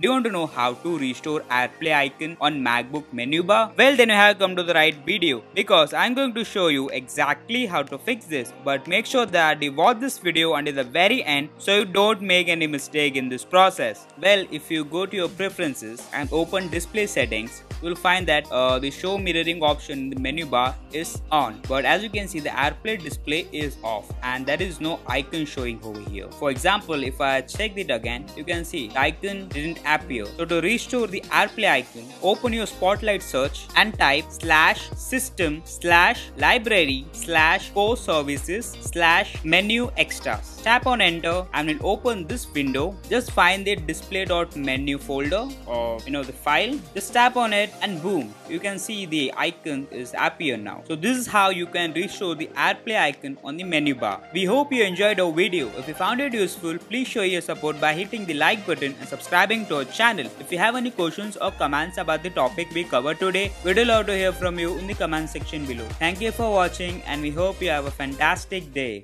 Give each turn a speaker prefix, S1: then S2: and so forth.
S1: Do you want to know how to restore AirPlay icon on MacBook menu bar? Well then you have come to the right video because I'm going to show you exactly how to fix this but make sure that you watch this video until the very end so you don't make any mistake in this process. Well if you go to your preferences and open display settings you will find that uh, the show mirroring option in the menu bar is on but as you can see the AirPlay display is off and there is no icon showing over here. For example if I check it again you can see the icon didn't appear. So to restore the AirPlay icon, open your Spotlight search and type slash system slash library slash core services slash menu extras. Tap on enter and will open this window. Just find the display.menu folder or you know the file. Just tap on it and boom, you can see the icon is appear now. So this is how you can restore the AirPlay icon on the menu bar. We hope you enjoyed our video. If you found it useful, please show your support by hitting the like button and subscribing channel. If you have any questions or comments about the topic we covered today, we'd love to hear from you in the comment section below. Thank you for watching and we hope you have a fantastic day.